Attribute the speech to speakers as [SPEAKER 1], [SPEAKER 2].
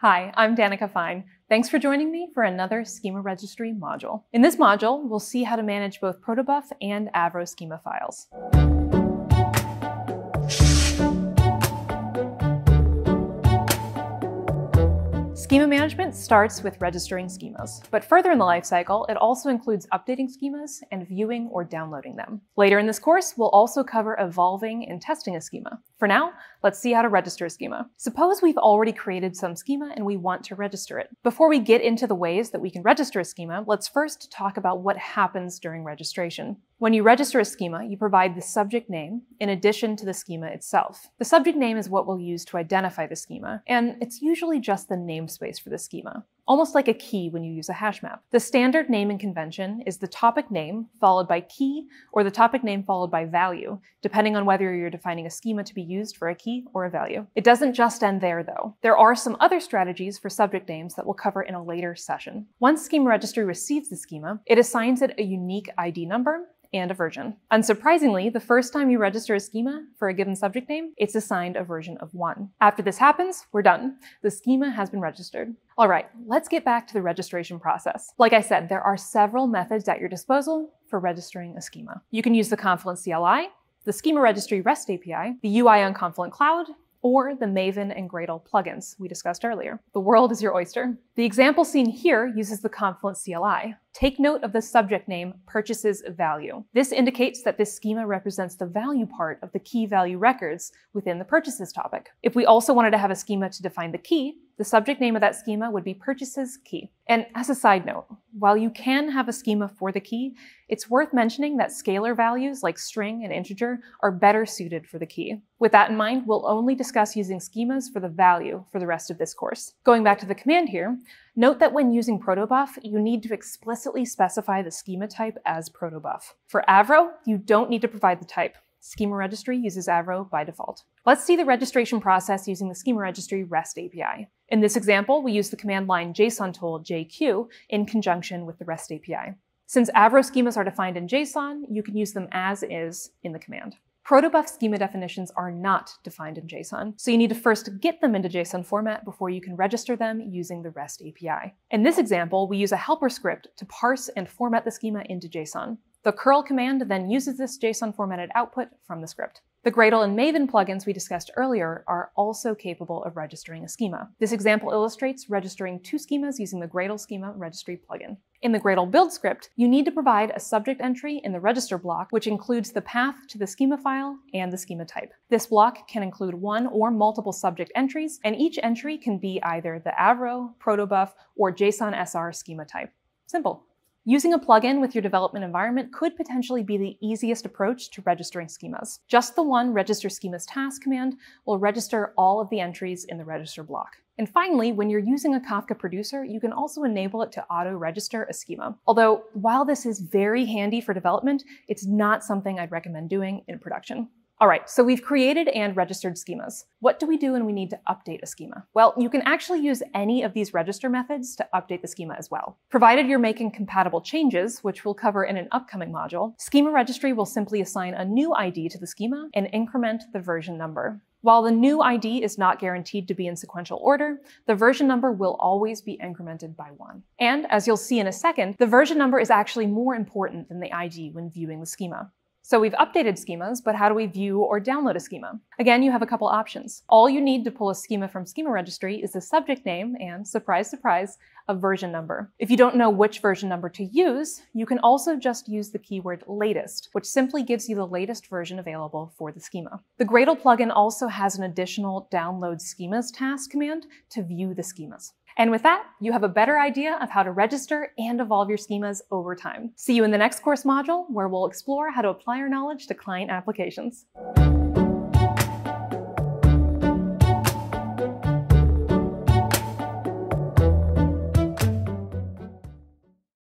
[SPEAKER 1] Hi, I'm Danica Fine. Thanks for joining me for another Schema Registry module. In this module, we'll see how to manage both protobuf and Avro schema files. Schema management starts with registering schemas, but further in the lifecycle, it also includes updating schemas and viewing or downloading them. Later in this course, we'll also cover evolving and testing a schema. For now, let's see how to register a schema. Suppose we've already created some schema and we want to register it. Before we get into the ways that we can register a schema, let's first talk about what happens during registration. When you register a schema, you provide the subject name in addition to the schema itself. The subject name is what we'll use to identify the schema, and it's usually just the namespace for the schema almost like a key when you use a hash map. The standard naming convention is the topic name followed by key or the topic name followed by value, depending on whether you're defining a schema to be used for a key or a value. It doesn't just end there though. There are some other strategies for subject names that we'll cover in a later session. Once Schema Registry receives the schema, it assigns it a unique ID number and a version. Unsurprisingly, the first time you register a schema for a given subject name, it's assigned a version of 1. After this happens, we're done. The schema has been registered. All right, let's get back to the registration process. Like I said, there are several methods at your disposal for registering a schema. You can use the Confluent CLI, the Schema Registry REST API, the UI on Confluent Cloud, or the Maven and Gradle plugins we discussed earlier. The world is your oyster. The example seen here uses the Confluent CLI. Take note of the subject name purchases value. This indicates that this schema represents the value part of the key value records within the purchases topic. If we also wanted to have a schema to define the key, the subject name of that schema would be purchases key. And as a side note, while you can have a schema for the key, it's worth mentioning that scalar values like string and integer are better suited for the key. With that in mind, we'll only discuss using schemas for the value for the rest of this course. Going back to the command here, note that when using protobuf, you need to explicitly specify the schema type as protobuf. For Avro, you don't need to provide the type. Schema Registry uses Avro by default. Let's see the registration process using the Schema Registry REST API. In this example, we use the command line JSON tool JQ in conjunction with the REST API. Since Avro schemas are defined in JSON, you can use them as is in the command. Protobuf schema definitions are not defined in JSON, so you need to first get them into JSON format before you can register them using the REST API. In this example, we use a helper script to parse and format the schema into JSON. The curl command then uses this JSON formatted output from the script. The Gradle and Maven plugins we discussed earlier are also capable of registering a schema. This example illustrates registering two schemas using the Gradle Schema Registry plugin. In the Gradle build script, you need to provide a subject entry in the register block, which includes the path to the schema file and the schema type. This block can include one or multiple subject entries, and each entry can be either the Avro, Protobuf, or JSON SR schema type. Simple. Using a plugin with your development environment could potentially be the easiest approach to registering schemas. Just the one register schemas task command will register all of the entries in the register block. And finally, when you're using a Kafka producer, you can also enable it to auto-register a schema. Although, while this is very handy for development, it's not something I'd recommend doing in production. All right, so we've created and registered schemas. What do we do when we need to update a schema? Well, you can actually use any of these register methods to update the schema as well. Provided you're making compatible changes, which we'll cover in an upcoming module, Schema Registry will simply assign a new ID to the schema and increment the version number. While the new ID is not guaranteed to be in sequential order, the version number will always be incremented by one. And as you'll see in a second, the version number is actually more important than the ID when viewing the schema. So we've updated schemas, but how do we view or download a schema? Again, you have a couple options. All you need to pull a schema from Schema Registry is the subject name and, surprise, surprise, a version number. If you don't know which version number to use, you can also just use the keyword latest, which simply gives you the latest version available for the schema. The Gradle plugin also has an additional download schemas task command to view the schemas. And with that, you have a better idea of how to register and evolve your schemas over time. See you in the next course module where we'll explore how to apply our knowledge to client applications.